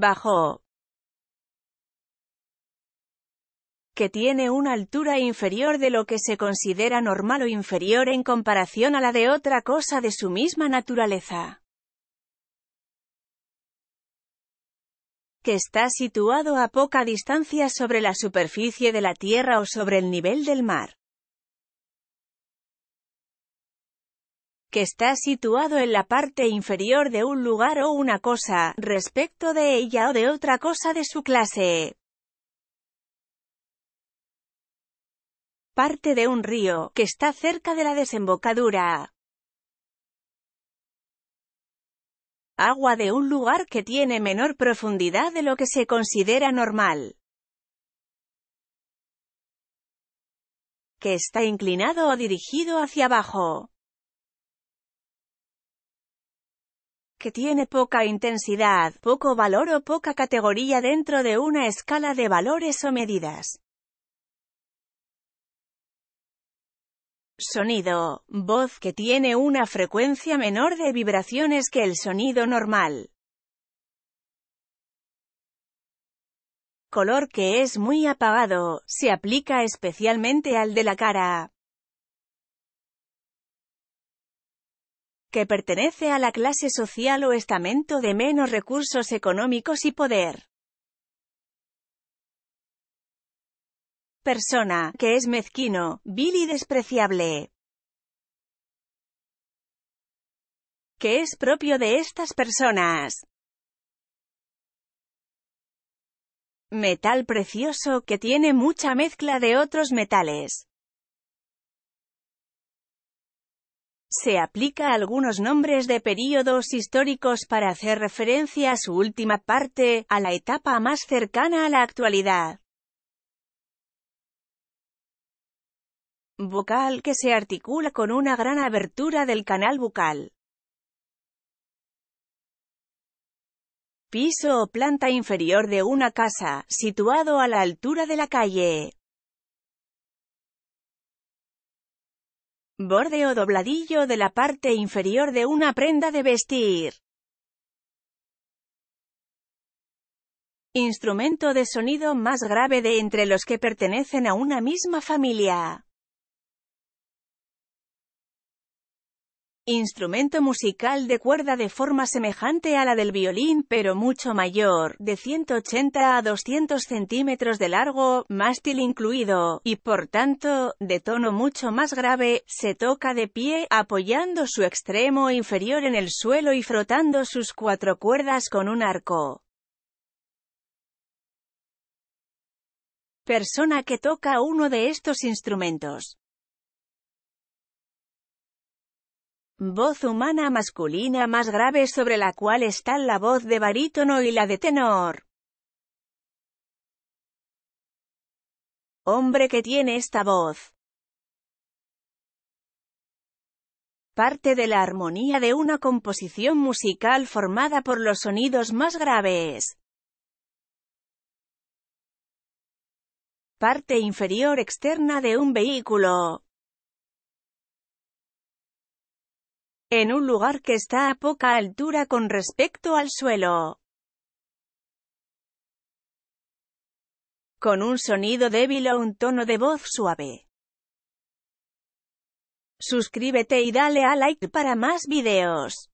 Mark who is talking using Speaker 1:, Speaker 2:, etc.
Speaker 1: bajo, que tiene una altura inferior de lo que se considera normal o inferior en comparación a la de otra cosa de su misma naturaleza. que está situado a poca distancia sobre la superficie de la Tierra o sobre el nivel del mar. Que está situado en la parte inferior de un lugar o una cosa, respecto de ella o de otra cosa de su clase. Parte de un río, que está cerca de la desembocadura. Agua de un lugar que tiene menor profundidad de lo que se considera normal. Que está inclinado o dirigido hacia abajo. Que tiene poca intensidad, poco valor o poca categoría dentro de una escala de valores o medidas. Sonido, voz que tiene una frecuencia menor de vibraciones que el sonido normal. Color que es muy apagado, se aplica especialmente al de la cara. Que pertenece a la clase social o estamento de menos recursos económicos y poder. Persona, que es mezquino, vil y despreciable. Que es propio de estas personas. Metal precioso que tiene mucha mezcla de otros metales. Se aplica algunos nombres de períodos históricos para hacer referencia a su última parte, a la etapa más cercana a la actualidad. Vocal que se articula con una gran abertura del canal bucal. Piso o planta inferior de una casa, situado a la altura de la calle. Borde o dobladillo de la parte inferior de una prenda de vestir. Instrumento de sonido más grave de entre los que pertenecen a una misma familia. Instrumento musical de cuerda de forma semejante a la del violín pero mucho mayor, de 180 a 200 centímetros de largo, mástil incluido, y por tanto, de tono mucho más grave, se toca de pie, apoyando su extremo inferior en el suelo y frotando sus cuatro cuerdas con un arco. Persona que toca uno de estos instrumentos. Voz humana masculina más grave sobre la cual están la voz de barítono y la de tenor. Hombre que tiene esta voz. Parte de la armonía de una composición musical formada por los sonidos más graves. Parte inferior externa de un vehículo. En un lugar que está a poca altura con respecto al suelo. Con un sonido débil o un tono de voz suave. Suscríbete y dale a like para más videos.